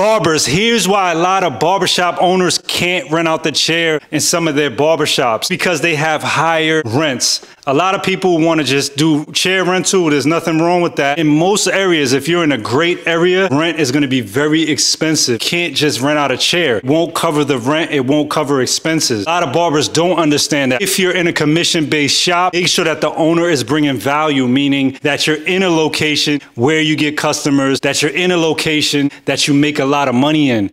Barbers, here's why a lot of barbershop owners can't rent out the chair in some of their barbershops because they have higher rents. A lot of people want to just do chair rental. There's nothing wrong with that. In most areas, if you're in a great area, rent is going to be very expensive. Can't just rent out a chair. Won't cover the rent. It won't cover expenses. A lot of barbers don't understand that. If you're in a commission-based shop, make sure that the owner is bringing value, meaning that you're in a location where you get customers, that you're in a location that you make a lot of money in.